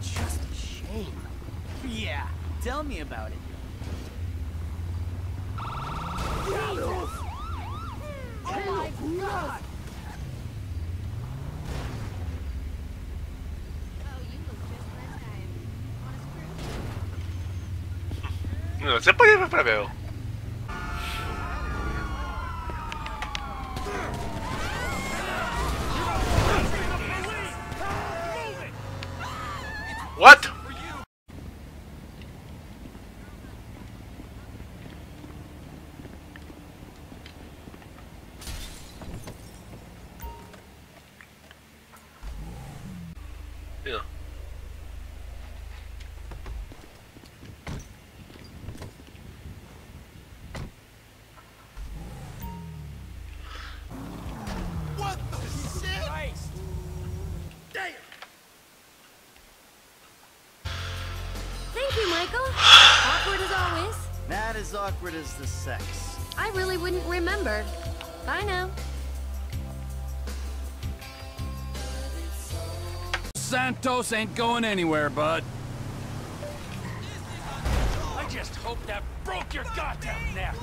Just shame. Yeah, tell me about it. Oh my god! No, você pode ir pra Bel. What? Yeah. Damn! Thank you, Michael. Awkward as always. Not as awkward as the sex. I really wouldn't remember. Bye now. Santos ain't going anywhere, bud. I just hope that broke your goddamn neck!